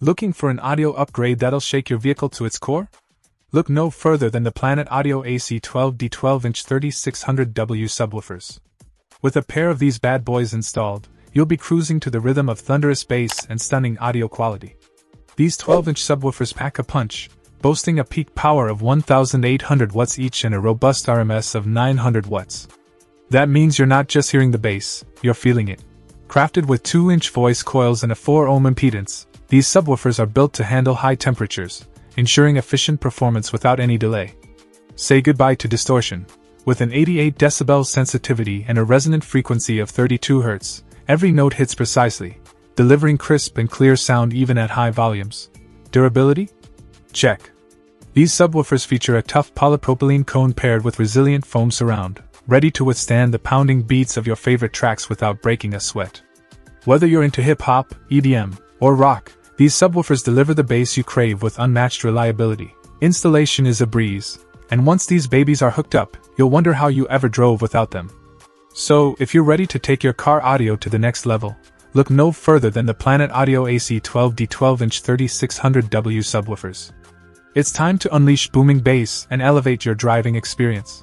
Looking for an audio upgrade that'll shake your vehicle to its core? Look no further than the Planet Audio AC12D 12 inch 3600W subwoofers. With a pair of these bad boys installed, you'll be cruising to the rhythm of thunderous bass and stunning audio quality. These 12 inch subwoofers pack a punch, boasting a peak power of 1800 watts each and a robust RMS of 900 watts. That means you're not just hearing the bass, you're feeling it. Crafted with 2 inch voice coils and a 4 ohm impedance, these subwoofers are built to handle high temperatures, ensuring efficient performance without any delay. Say goodbye to distortion. With an 88 decibel sensitivity and a resonant frequency of 32 Hz, every note hits precisely, delivering crisp and clear sound even at high volumes. Durability? Check. These subwoofers feature a tough polypropylene cone paired with resilient foam surround, ready to withstand the pounding beats of your favorite tracks without breaking a sweat. Whether you're into hip hop, EDM, or rock, these subwoofers deliver the bass you crave with unmatched reliability. Installation is a breeze, and once these babies are hooked up, you'll wonder how you ever drove without them. So, if you're ready to take your car audio to the next level, look no further than the Planet Audio AC12D 12 inch 3600W subwoofers. It's time to unleash booming bass and elevate your driving experience.